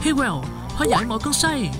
Hey Well hóa giải mọi cơn say.